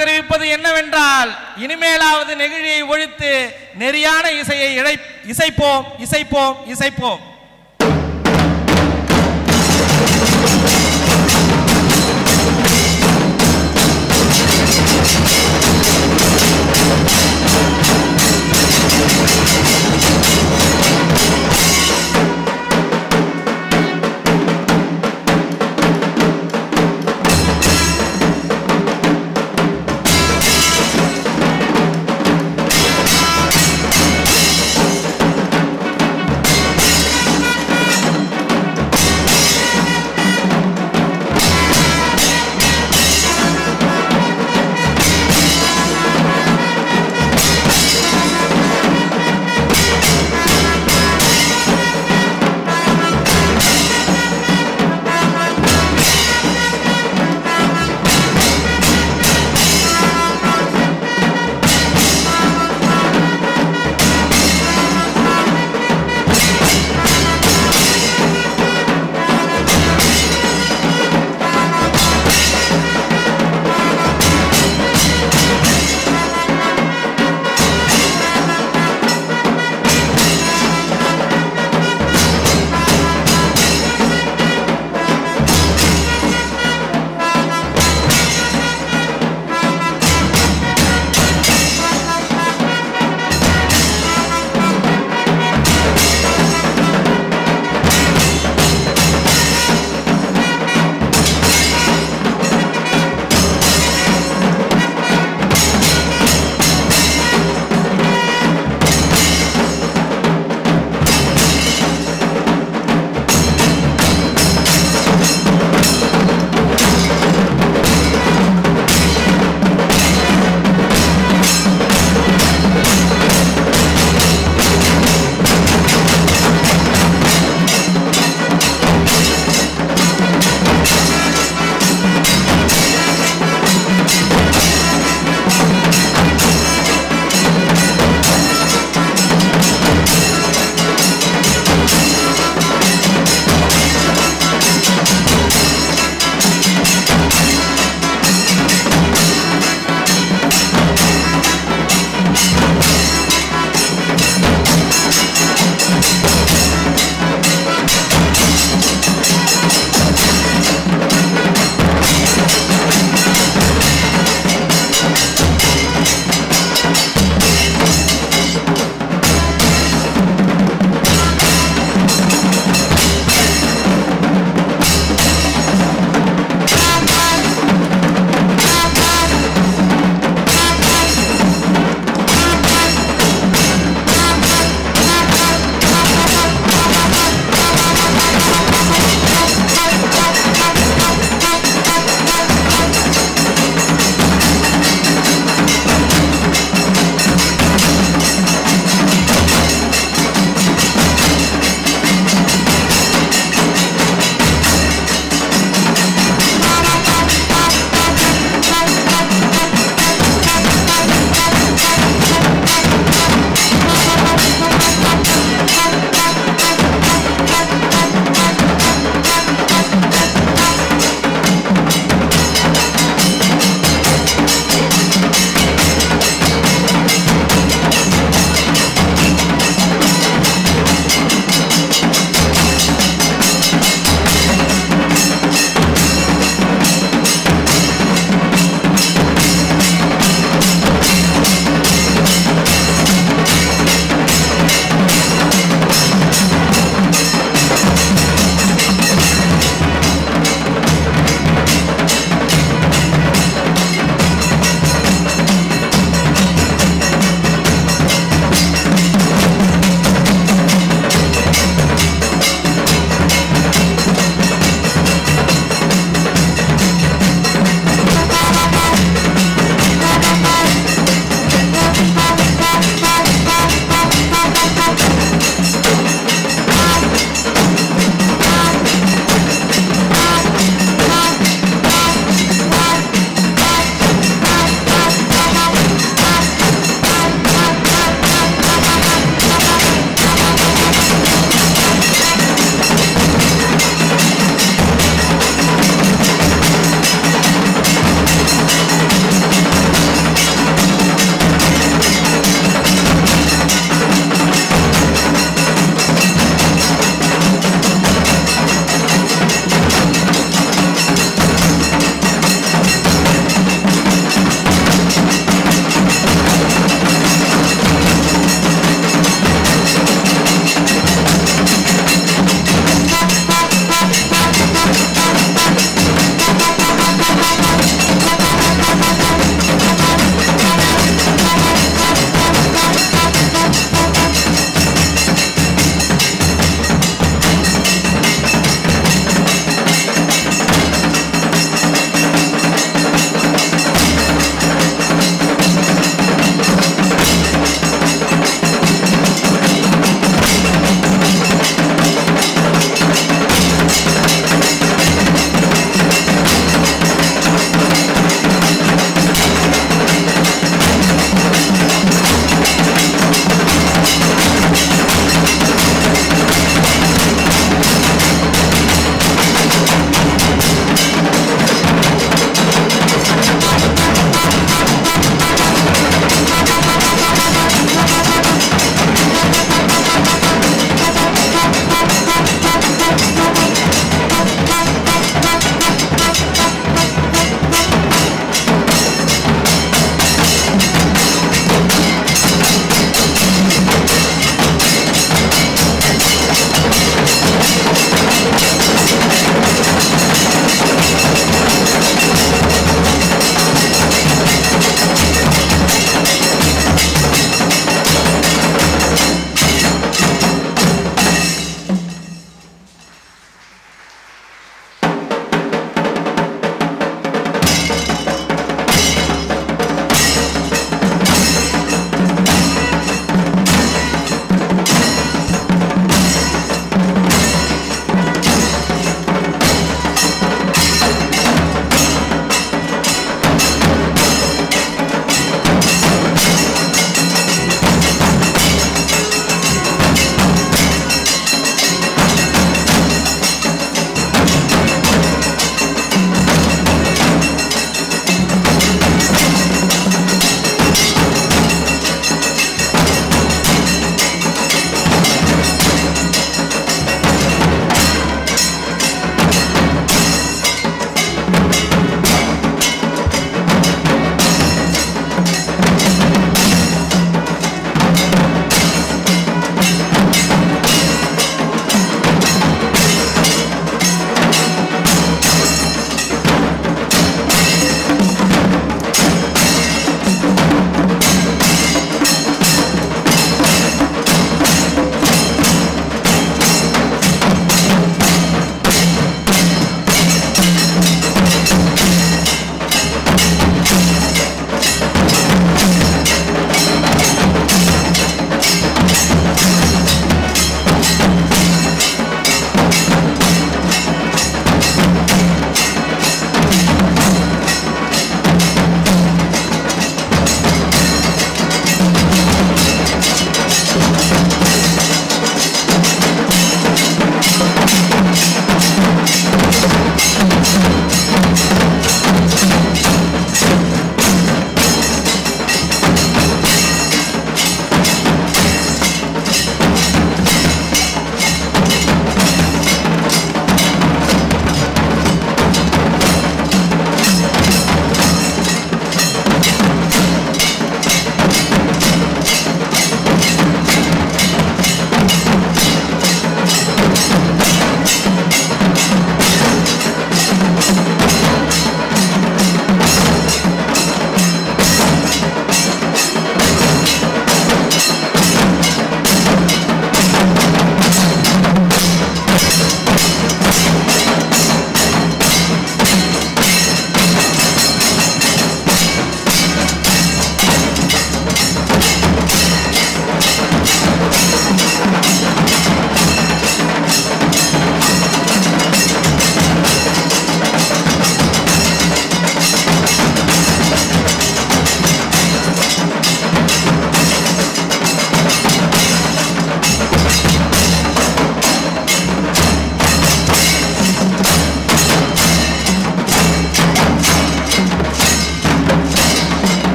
தெரிவிப்பது என்னவென்றால் இனிமேலாவது நெகிழியை ஒழித்து நெறியான இசையை இழை இசைப்போம் இசைப்போம் இசைப்போம்.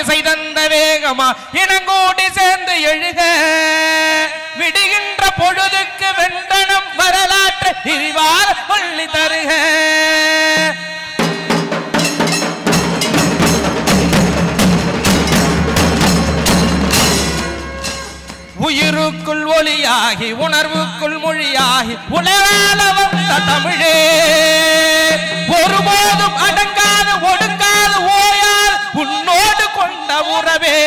இசை தந்த வேகமா இனங்கூடி சேர்ந்து எழுக. விடுகின்ற பொழுதுக்கு வெண்டனம் வரலாற்று விரிவாக பள்ளி தருக. உயிருக்குள் ஒளியாகி உணர்வுக்குள் மொழியாகி உலகால வந்த தமிழே ஒருபோதும் அடங்க உறவே.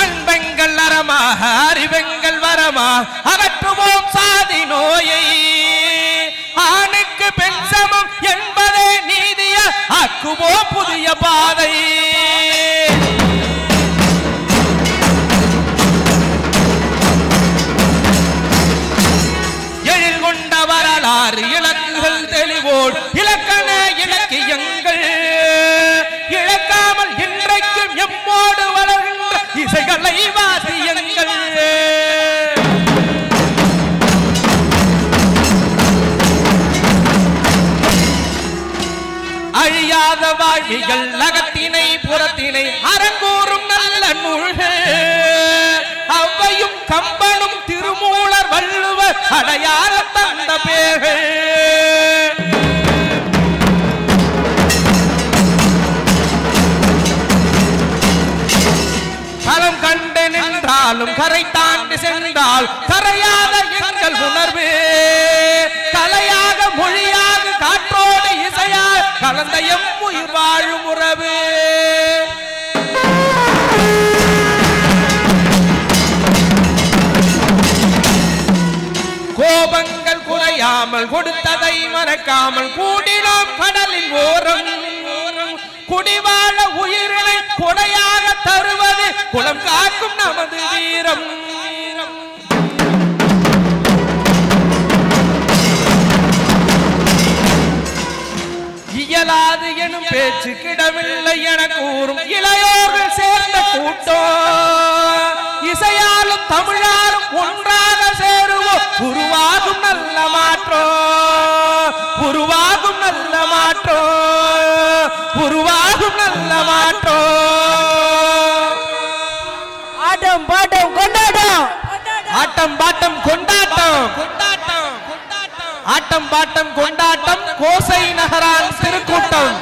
அன்பெங்கள் அறமாக அறிவெங்கள் வரமா அகற்றுவோம் சாதி நோயை. ஆணுக்கு பெண் சமம் என்பதே நீதிய ஆக்குவோம் புதிய பாதை. போல் இலக்கண இலக்கியங்கள். இழக்காமல் இன்றைக்கும் எம்மோடு வளர்கின்ற இசைகளை வாசியங்கள் அழியாத வாழ்விகள் அகத்தினை புறத்தினை அரங்கூறும் நல்ல நூல்கள். அவ்வையும் கம்பனும் திருமூலர் வள்ளுவர் அடையாள தந்த பேர்கள். நின்றாலும் கரை தாண்டி சென்றால் கரையாத எங்கள் உணர்வு. கலையாக மொழியாக காற்றோடு இசையால் கலந்த எம் உயிர் வாழும் உறவு. கோபங்கள் குறையாமல் கொடுத்ததை மறக்காமல் கூடினோம் கடலின் ஓரம். குடிவாழ உயிரினை கொடையாக தருவது குளம் காக்கும் நமது வீரம். இயலாது எனும் பேச்சு கிடவில்லை என கூறும் இளையோர்கள் சேர்ந்த கூட்டம் இசையாலும் தமிழாலும் ஒன்றாக சேருவோம். உருவாகும் நல்ல மாற்றம் உருவாகும் நல்ல மாற்றம் உருவாகும் நல்ல மாற்றம் ஆட்டம் பாட்டம் கொண்டாட்டம். ஆட்டம் பாட்டம் கொண்டாட்டம். கொண்டாட்டம் ஆட்டம் பாட்டம் கொண்டாட்டம் கோசை நகரான் திருக்கூட்டம்.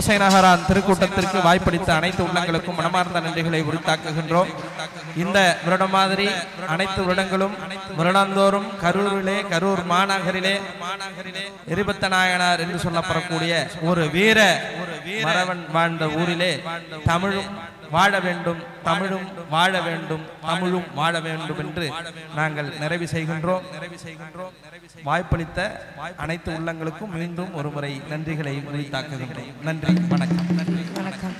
கோசை நகரான் திருக்கூட்டத்திற்கு வாய்ப்பளித்த அனைத்து உள்ளங்களுக்கும் மனமார்ந்த நன்றிகளை உரித்தாக்குகின்றோம். இந்த வருடம் மாதிரி அனைத்து வருடங்களும் வருடந்தோறும் கரூரிலே கரூர் மாநகரிலே எரிபத்த நாயனார் என்று சொல்லப்படக்கூடிய ஒரு வீர மறவன் வாழ்ந்த ஊரிலே தமிழும் வாழ வேண்டும் தமிழும் வாழ வேண்டும் தமிழும் வாழ வேண்டும் என்று நாங்கள் நிறைவு செய்கின்றோம். நிறைவு செய்கின்றோம் வாய்ப்பளித்த அனைத்து உள்ளங்களுக்கும் மீண்டும் ஒருமுறை நன்றிகளை உரித்தாக்குகின்றோம். நன்றி வணக்கம்.